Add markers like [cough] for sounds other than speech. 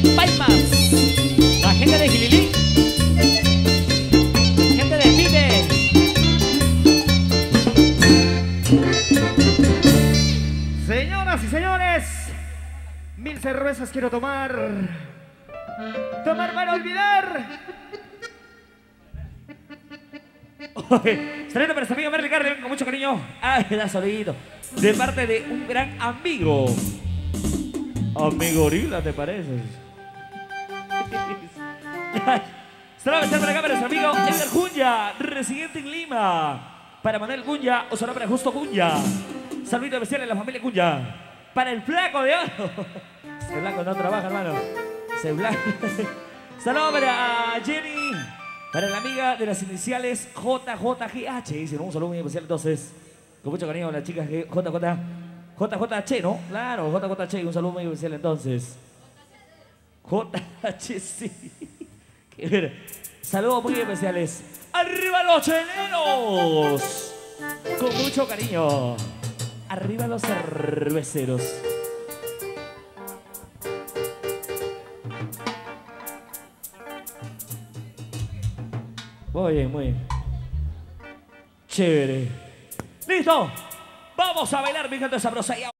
de la gente de Gililí, gente de Pibe. Señoras y señores, mil cervezas quiero tomar. Tomar para olvidar. Saludos para su amigo Merle Garden con mucho cariño. Ay, da sonido. De parte de un gran amigo. Amigo Gorila, ¿te pareces? [laughs] Saludos especial para acá para su amigo Edgar Cunya, residente en Lima. Para Manuel Cunya, o solo para Justo Cunya. Saludito especial a la familia Cunya. Para el flaco de oro. [laughs] Ese blanco no trabaja, hermano. Ese blanco. [laughs] Saludos para Jenny. Para la amiga de las iniciales JJGH. Dice, un saludo muy especial entonces. Con mucho cariño a las chicas JJ. JJH, ¿no? Claro, JJH. Un saludo muy especial entonces. JH, sí. [laughs] Qué ver. Saludos muy especiales. ¡Arriba los cheleros! Con mucho cariño. Arriba los cerveceros. Muy bien, muy bien. Chévere. ¡Listo! Vamos a bailar, mi gente sabrosa.